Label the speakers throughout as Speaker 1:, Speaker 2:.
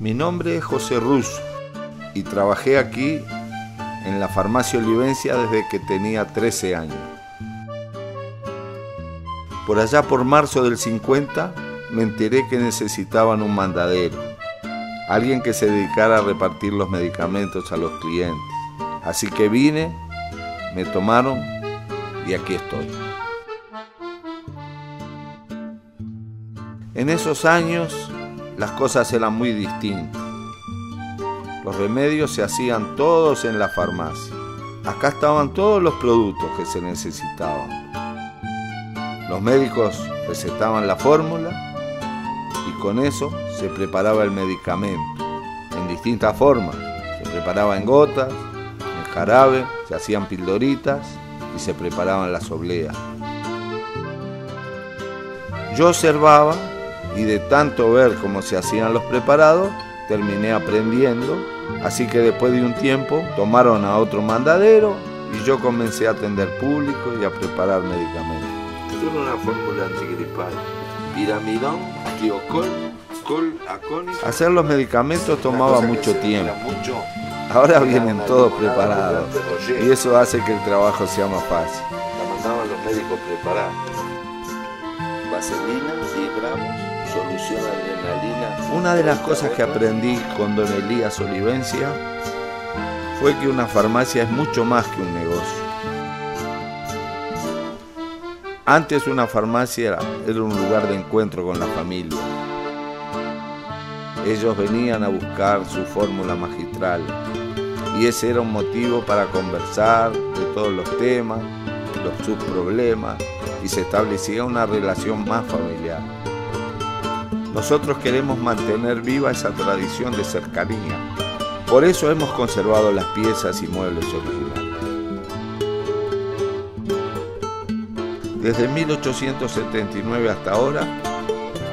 Speaker 1: Mi nombre es José Russo y trabajé aquí en la farmacia Olivencia desde que tenía 13 años. Por allá por marzo del 50 me enteré que necesitaban un mandadero, alguien que se dedicara a repartir los medicamentos a los clientes. Así que vine, me tomaron y aquí estoy. En esos años las cosas eran muy distintas. Los remedios se hacían todos en la farmacia. Acá estaban todos los productos que se necesitaban. Los médicos recetaban la fórmula y con eso se preparaba el medicamento en distintas formas. Se preparaba en gotas, en jarabe, se hacían pildoritas y se preparaban las obleas. Yo observaba y de tanto ver cómo se hacían los preparados, terminé aprendiendo, así que después de un tiempo tomaron a otro mandadero y yo comencé a atender público y a preparar medicamentos.
Speaker 2: Esto era una fórmula antigripal. Piramidón, tiocol, col, acónico.
Speaker 1: Hacer los medicamentos tomaba mucho tiempo.
Speaker 2: mucho.
Speaker 1: Ahora vienen todos preparados y eso hace que el trabajo sea más fácil.
Speaker 2: La mandaban los médicos preparados. Vaselina, 10 gramos, solución adrenalina.
Speaker 1: Una de las cosas que aprendí con don Elías Olivencia fue que una farmacia es mucho más que un negocio. Antes una farmacia era, un lugar de encuentro con la familia. Ellos venían a buscar su fórmula magistral y ese era un motivo para conversar de todos los temas, los subproblemas y se establecía una relación más familiar. Nosotros queremos mantener viva esa tradición de cercanía. Por eso hemos conservado las piezas y muebles originales. Desde 1879 hasta ahora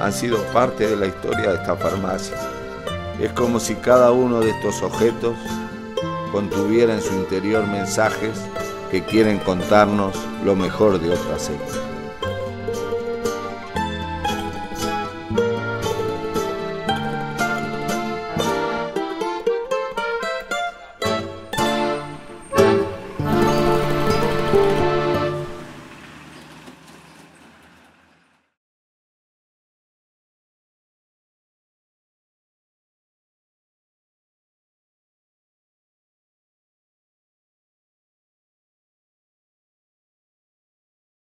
Speaker 1: han sido parte de la historia de esta farmacia. Es como si cada uno de estos objetos contuviera en su interior mensajes que quieren contarnos lo mejor de otras épocas.